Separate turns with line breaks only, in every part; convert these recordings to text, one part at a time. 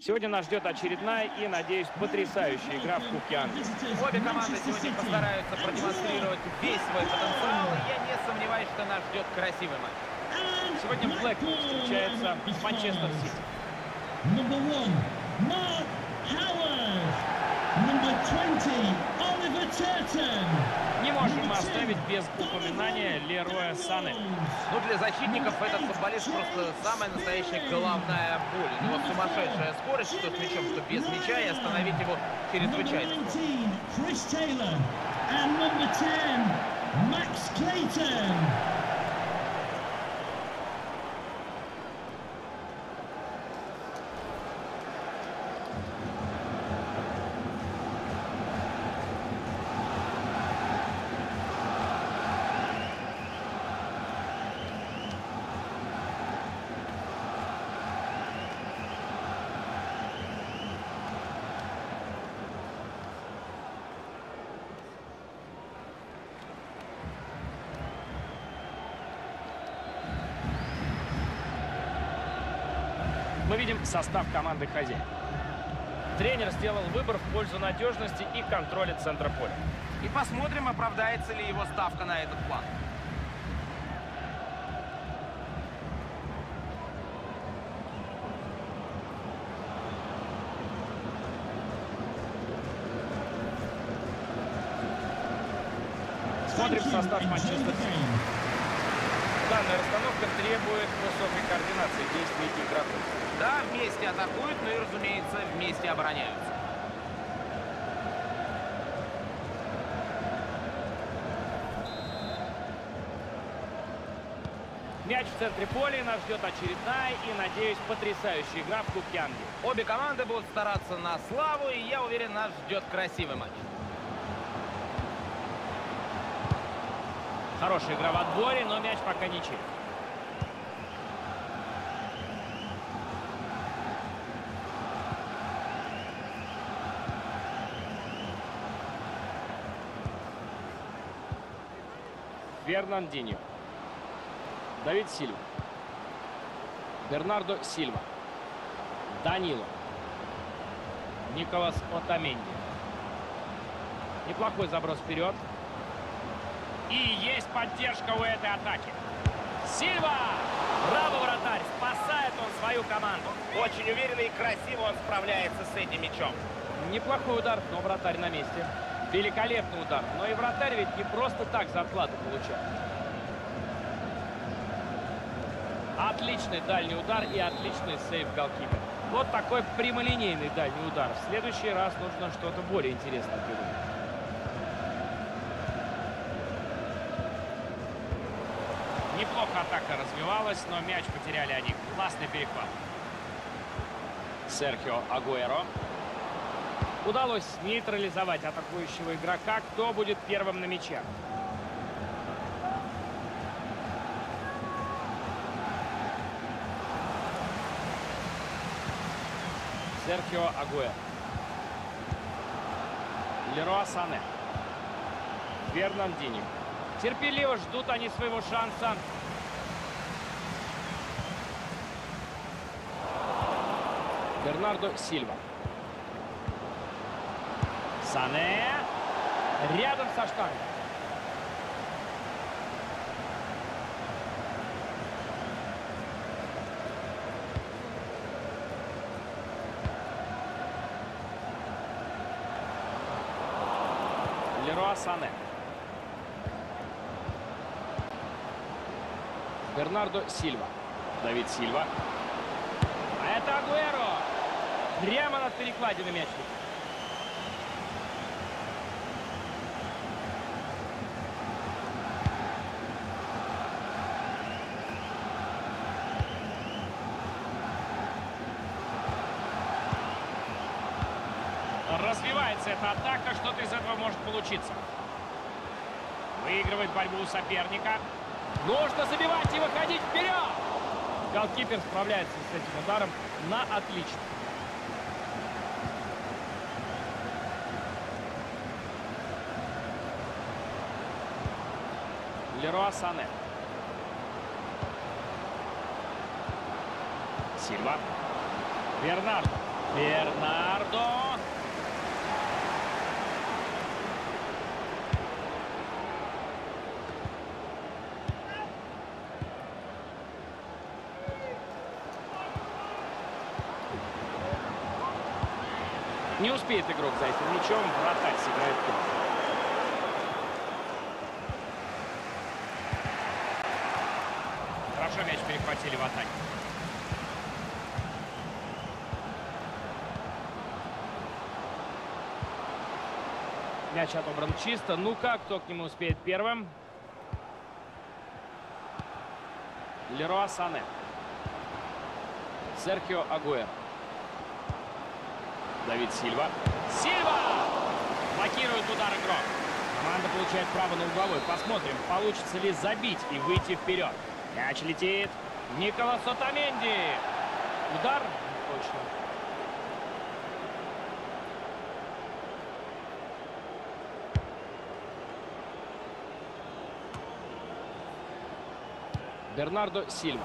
Сегодня нас ждет очередная и, надеюсь, потрясающая игра в Кубке Англии.
Обе команды сегодня постараются продемонстрировать весь свой потенциал, и я не сомневаюсь, что нас ждет красивый матч.
Сегодня Блэкпул встречается с Манчестер Сити.
Number one, Mark Howard. Number 20, Oliver Turton.
Не можем мы оставить без упоминания Лероя Сане.
Ну, для защитников этот футболист просто самая настоящая головная боль. У него сумасшедшая скорость, что с мячом, что без мяча, и остановить его чрезвычайно.
19, Chris
Мы видим состав команды хозяев. Тренер сделал выбор в пользу надежности и контроля центра поля.
И посмотрим, оправдается ли его ставка на этот план.
Смотрим состав Манчестер Сити. Данная расстановка требует высокой координации действий игроков.
Да, вместе атакуют, но и, разумеется, вместе обороняются.
Мяч в центре поля, нас ждет очередная и, надеюсь, потрясающая игра в Кубке Англии.
Обе команды будут стараться на славу, и я уверен, нас ждет красивый матч.
Хорошая игра в отборе, но мяч пока ничей. Фернандинho. Давид Сильва. Бернардо Сильва. Данило. Николас Отаменди. Неплохой заброс вперед. И есть поддержка у этой атаки. Сильва! Браво, вратарь! Спасает он свою команду.
Очень уверенно и красиво он справляется с этим мячом.
Неплохой удар, но вратарь на месте. Великолепный удар. Но и вратарь ведь не просто так зарплату получает. Отличный дальний удар и отличный сейв голкипер. Вот такой прямолинейный дальний удар. В следующий раз нужно что-то более интересное придумать. Неплохо развивалась, но мяч потеряли они. Классный перехват. Серхио Агуэро. Удалось нейтрализовать атакующего игрока. Кто будет первым на мяче? Серхио Агуэро. Леруа Сане. Фернандинho. Терпеливо ждут они своего шанса. Бернардо Сильва. Сане. Рядом со штангой. Леруа Сане. Бернардо Сильва. Давид Сильва. А это Агуэро. Прямо над перекладиной мяч. Развивается эта атака, что-то из этого может получиться. Выигрывает борьбу у соперника. Нужно забивать и выходить вперед! Голкипер справляется с этим ударом на отлично. Леруа Сане. Сильва. Бернардо. Бернардо. Не успеет игрок за этим мячом, вратарь сыграет тут. Хорошо мяч перехватили в атаке. Мяч отобран чисто. Ну-ка, кто к нему успеет первым? Леруа Сане. Серхио Агуэр. Давид Сильва. Сильва! Блокирует удар игрок. Команда получает право на угловой. Посмотрим, получится ли забить и выйти вперед. Мяч летит. Николас Отаменди. Удар? Точно. Бернардо Сильва.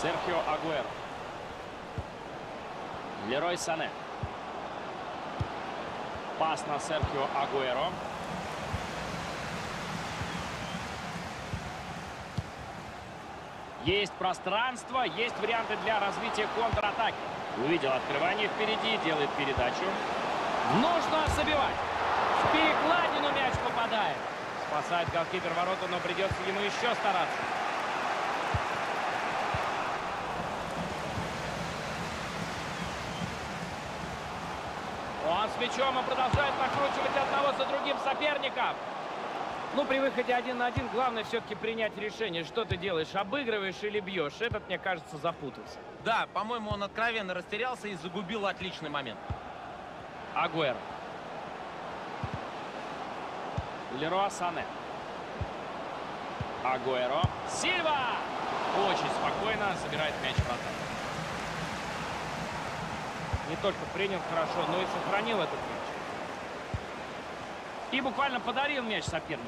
Серхио Агуэро. Лерой Сане. Пас на Серхио Агуэро. Есть пространство, есть варианты для развития контратаки. Увидел открывание впереди, делает передачу. Нужно забивать. В перекладину мяч попадает. Спасает голкипер ворота, но придется ему еще стараться. Он с мячом и продолжает накручивать одного за другим соперников. Ну, при выходе один на один главное все-таки принять решение, что ты делаешь, обыгрываешь или бьешь. Этот, мне кажется, запутался.
Да, по-моему, он откровенно растерялся и загубил отличный момент.
Агуэро. Леруа Сане. Агуэро. Сильва! Очень спокойно забирает мяч в атаку. Не только принял хорошо, но и сохранил этот мяч. И буквально подарил мяч сопернику.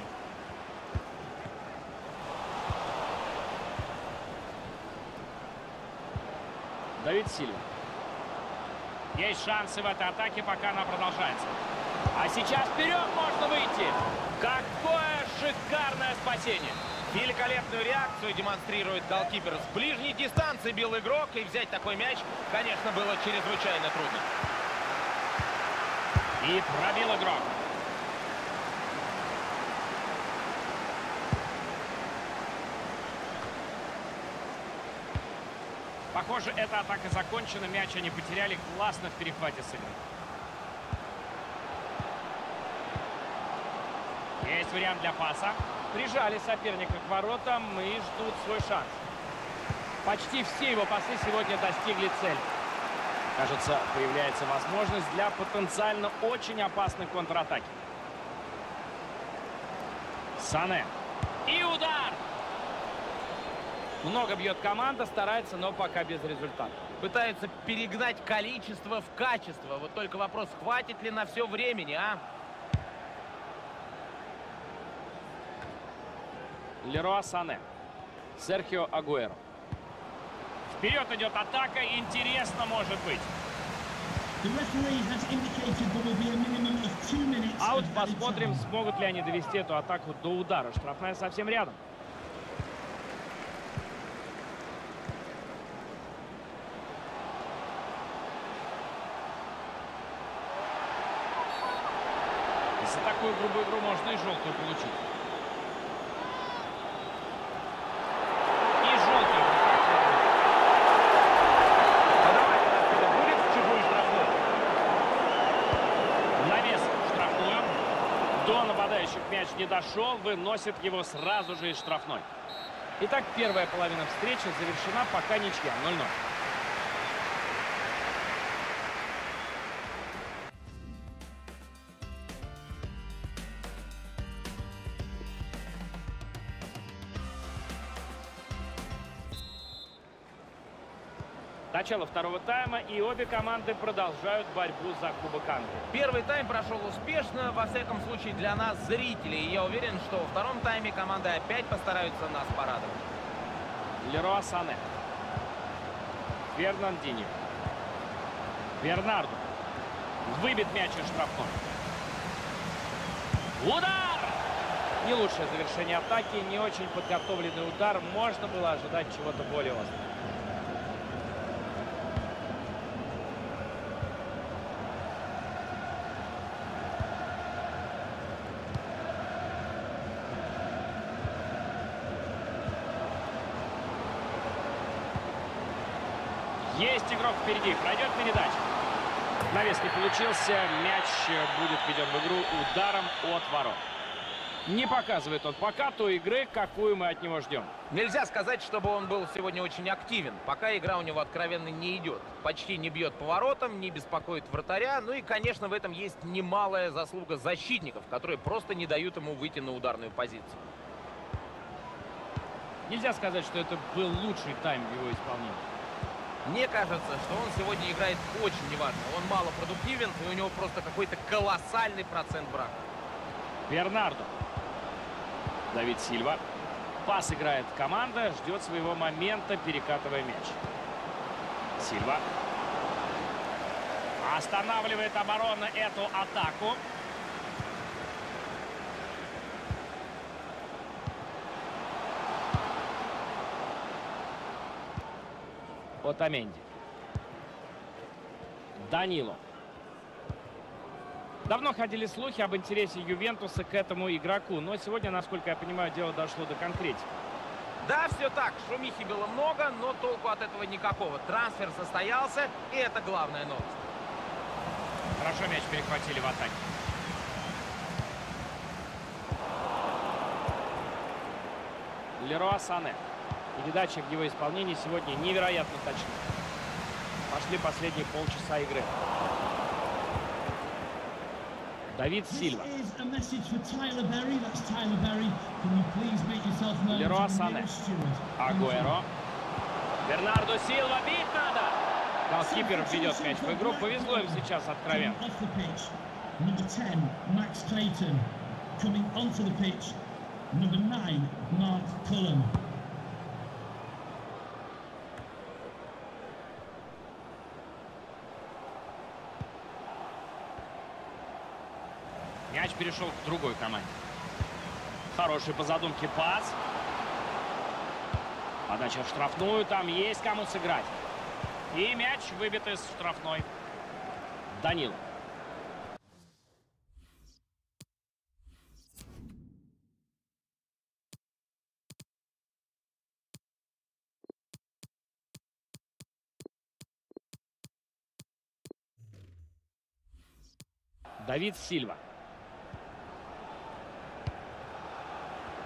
Давид Сильва. Есть шансы в этой атаке, пока она продолжается. А сейчас вперед можно выйти. Какое шикарное спасение.
Великолепную реакцию демонстрирует голкипер. С ближней дистанции бил игрок, и взять такой мяч, конечно, было чрезвычайно трудно.
И пробил игрок. Похоже, эта атака закончена. Мяч они потеряли классно в перехвате с игры. Есть вариант для паса. Прижали соперника к воротам и ждут свой шанс. Почти все его пасы сегодня достигли цели. Кажется, появляется возможность для потенциально очень опасной контратаки. Сане. И удар! Много бьет команда, старается, но пока без результата.
Пытаются перегнать количество в качество. Вот только вопрос, хватит ли на все времени, а?
Леруа Сане. Серхио Агуэро. Вперед идет атака. Интересно может быть. А вот посмотрим, смогут ли они довести эту атаку до удара. Штрафная совсем рядом. За такую грубую игру можно и желтую получить. И желтую.
Подавать отсюда будет в чужую штрафную.
Навес в штрафную. До нападающих дошел. Выносит его сразу же из штрафной. Итак, первая половина встречи завершена. Пока ничья. 0-0. Начало второго тайма, и обе команды продолжают борьбу за Кубок Англии.
Первый тайм прошел успешно, во всяком случае для нас, зрителей. И я уверен, что во втором тайме команды опять постараются нас порадовать.
Леруа Сане. Фернандини. Бернарду. Выбит мяч из штрафной. Удар! Не лучшее завершение атаки, не очень подготовленный удар. Можно было ожидать чего-то более острого. Есть игрок впереди. Пройдет передача. Навес не получился. Мяч будет введен в игру ударом от ворот. Не показывает он пока той игры, какую мы от него ждем.
Нельзя сказать, чтобы он был сегодня очень активен. Пока игра у него откровенно не идет. Почти не бьет поворотом, не беспокоит вратаря. Ну и, конечно, в этом есть немалая заслуга защитников, которые просто не дают ему выйти на ударную позицию.
Нельзя сказать, что это был лучший тайм его исполнении.
Мне кажется, что он сегодня играет очень неважно. Он мало продуктивен, и у него просто какой-то колоссальный процент брака.
Бернарду. Давид Сильва. Пас играет команда, ждет своего момента, перекатывая мяч. Сильва. Останавливает оборона эту атаку. Отаменди. Данило. Давно ходили слухи об интересе Ювентуса к этому игроку, но сегодня, насколько я понимаю, дело дошло до конкретики.
Да, все так. Шумихи было много, но толку от этого никакого. Трансфер состоялся, и это главная новость.
Хорошо мяч перехватили в атаке. Леруа Сане. Передача в его исполнении сегодня невероятно точна. Пошли последние полчаса игры. Давид Сильва. Леруа Сане. Агуэро. Бернардо Силва. Бить надо! Голкипер ведет мяч в игру. Повезло им сейчас откровенно.
Number 10, Max Clayton. Coming onto the pitch, number 9, Mark.
Перешел к другой команде. Хороший по задумке пас. Подача в штрафную. Там есть кому сыграть. И мяч выбит из штрафной. Данил. Давид Сильва.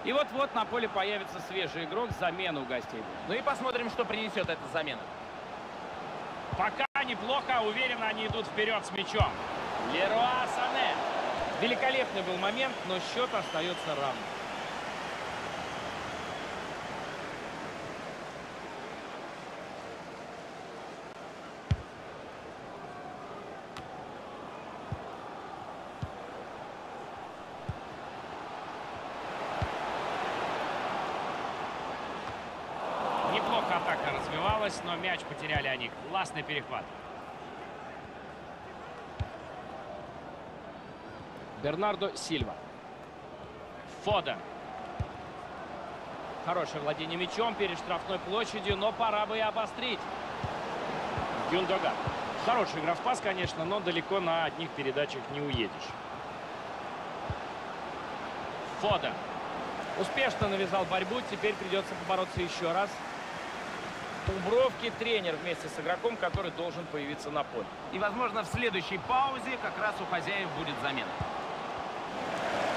И вот-вот на поле появится свежий игрок, замена у гостей.
Ну и посмотрим, что принесет эта замена.
Пока неплохо, уверенно они идут вперед с мячом. Леруа Сане. Великолепный был момент, но счет остается равным. Неплохо атака развивалась, но мяч потеряли они. Классный перехват. Бернардо Сильва. Фоден. Хорошее владение мячом перед штрафной площадью, но пора бы и обострить. Гюндоган. Хороший игра в пас, конечно, но далеко на одних передачах не уедешь. Фоден. Успешно навязал борьбу, теперь придется побороться еще раз. У тренер вместе с игроком, который должен появиться на поле.
И, возможно, в следующей паузе как раз у хозяев будет замена.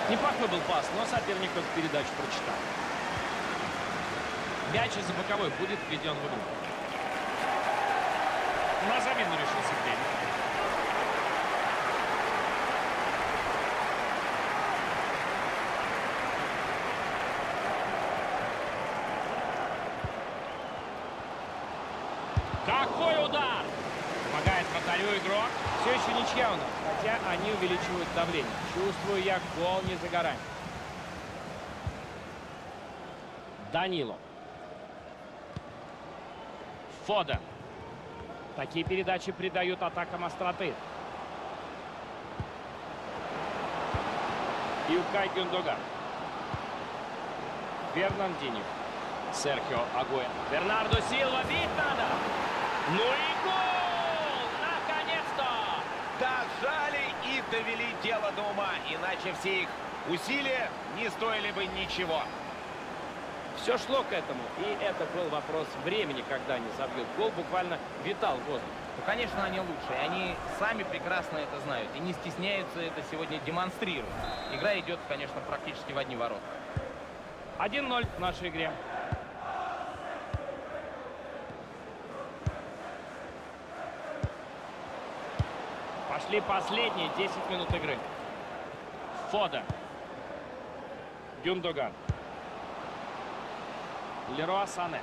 Неплохой был пас, но соперник эту передачу прочитал. Мяч из-за боковой будет введен в игру. На замену решился тренер. Какой удар! Помогает вратарю игрок. Все еще ничья у нас, хотя они увеличивают давление. Чувствую я, гол не за горами. Данило. Фоден. Такие передачи придают атакам остроты. Юкай Гюндоган. Фернандини. Серхио Агуэ. Бернардо Силва. Бить надо. Ну и гол! Наконец-то!
Дожали и довели дело до ума, иначе все их усилия не стоили бы ничего.
Все шло к этому, и это был вопрос времени, когда они забьют гол, буквально витал в воздухе.
Ну, конечно, они лучшие. Они сами прекрасно это знают и не стесняются это сегодня демонстрировать. Игра идет, конечно, практически в одни ворота.
1-0 в нашей игре. Пошли последние 10 минут игры. Фода. Гюндоган. Леруа Сане.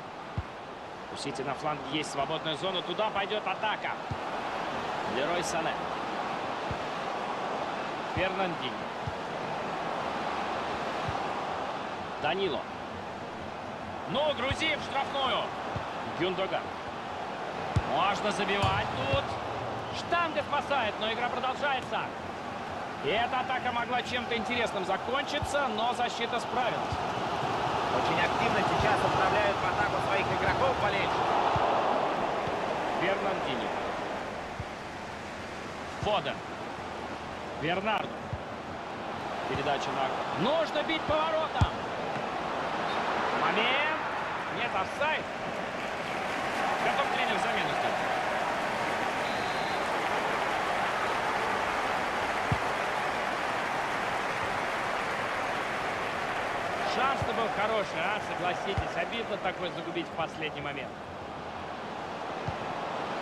У Сити на фланге есть свободная зона. Туда пойдет атака. Лерой Сане. Фернандини. Данило. Ну, грузи в штрафную. Гюндоган. Можно забивать тут. Штанга спасает, но игра продолжается. И эта атака могла чем-то интересным закончиться, но защита справилась.
Очень активно сейчас отправляют в атаку своих игроков болельщиков.
Фернандини. Фоден. Бернарду. Передача на... Нужно бить поворотом. Момент. Нет, офсайд. Готов тренер замену сделать. Шанс-то был хороший, а? Согласитесь, обидно такой загубить в последний момент.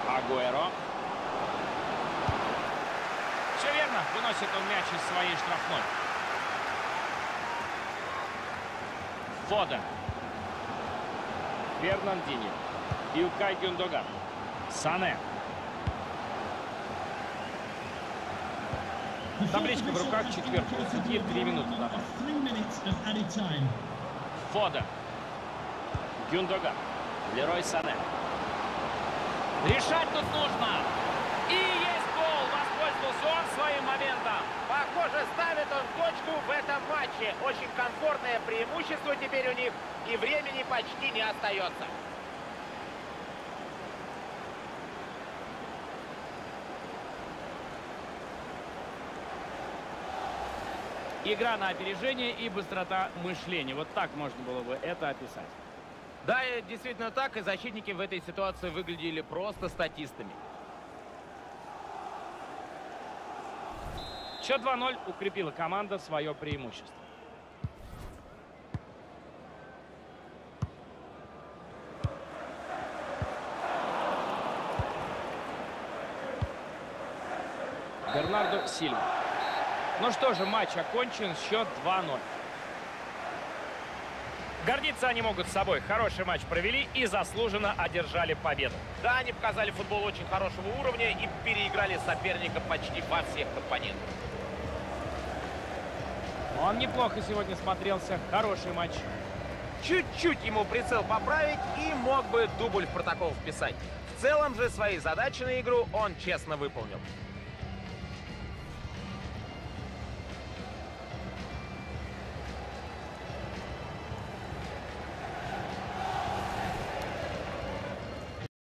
Агуэро. Все верно, выносит он мяч из своей штрафной. Фоден. Фернандини. Юкай Гюндоган. Сане. Табличка в руках, четвертый. Судьи три минуты добавил. Фоден. Гюндоган. Лерой Сане. Решать тут нужно. И есть гол. Воспользовался он своим моментом.
Похоже, ставит он точку в этом матче. Очень комфортное преимущество теперь у них, и времени почти не остается.
Игра на опережение и быстрота мышления. Вот так можно было бы это описать.
Да, действительно так, и защитники в этой ситуации выглядели просто статистами.
Счет 2-0 укрепила команда свое преимущество. Бернардо Сильва. Ну что же, матч окончен, счет 2-0. Гордиться они могут с собой. Хороший матч провели и заслуженно одержали победу.
Да, они показали футбол очень хорошего уровня и переиграли соперника почти во всех компонентах.
Он неплохо сегодня смотрелся. Хороший матч.
Чуть-чуть ему прицел поправить и мог бы дубль в протокол вписать. В целом же свои задачи на игру он честно выполнил.